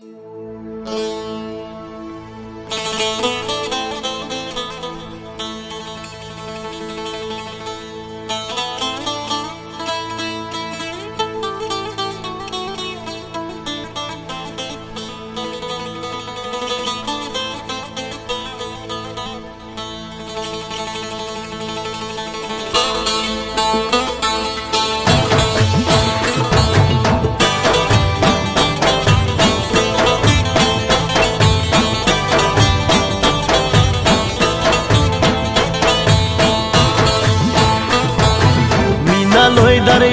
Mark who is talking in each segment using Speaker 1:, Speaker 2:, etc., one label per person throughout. Speaker 1: Thank you.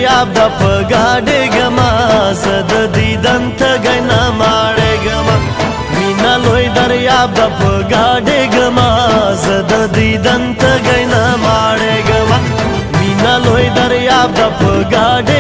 Speaker 1: یاب د پګاډې ګما زد دیدن ته غنا ماړې ګما مینا لوی دریاب د پګاډې ګما زد دیدن ته غنا ماړې ګما مینا لوی دریاب د پګاډې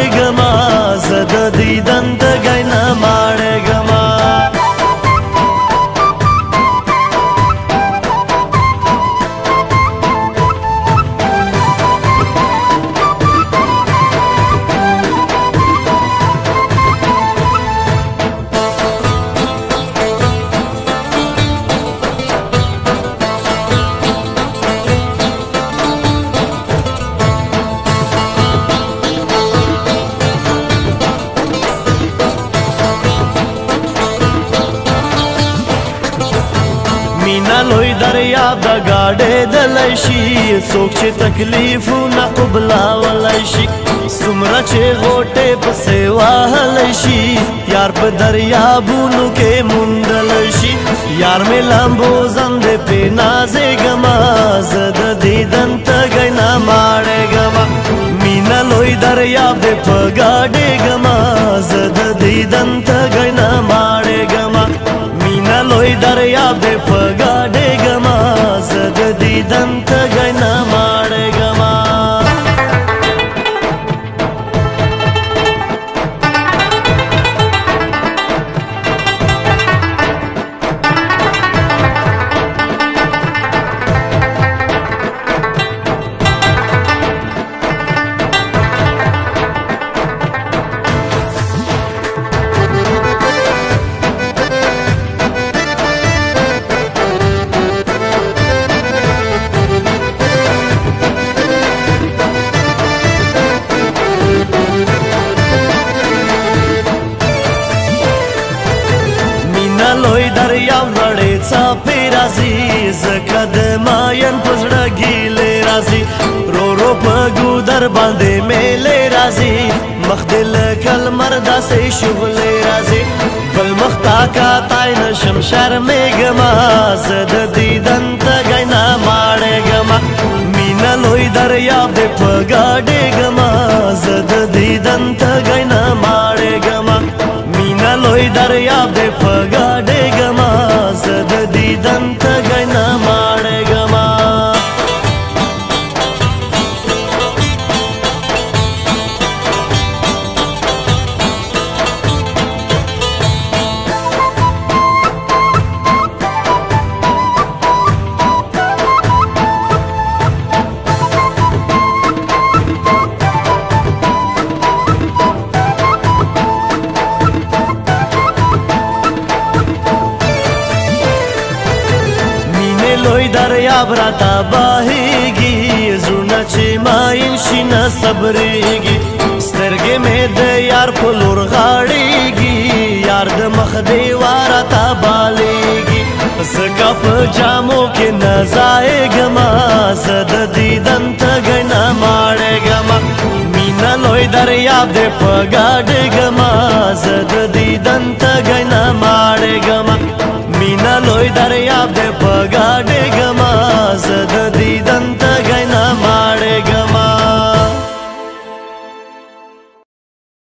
Speaker 1: لوی دریا د گاډې د لشي څوک چې تکلیفونه قبلا ولای شي سمره چې غوټه پسې وهل شي یار په دریا بونو کې مندل شي یار مې لامبو زند په نازې غما زد دیدن تګ نه ماړې غما مینا لوی دریا په گاډې видом د ماین پزړه ګیلې راځي رو رو په ګودر باندې میلې راځي مخ دې لکل مردا سي شغلې راځي بل مخ تا کا تای نشم شرمې ګما زد دیدن ته غنا ماړې ګما مینا لوی دریا دې په ګاډې دریاب را تباهیږي زړونه چې ماین شي نه صبرېږي سترګې مې د یار په لور غاړېږي یار د مخ دیواره تبالیږي زکه په جامو کې نه ځایږما زه د دیدن تږی نه ماړېږما مینه لوی دریاب دی په ګاډېږما زه د دیدن تږی نه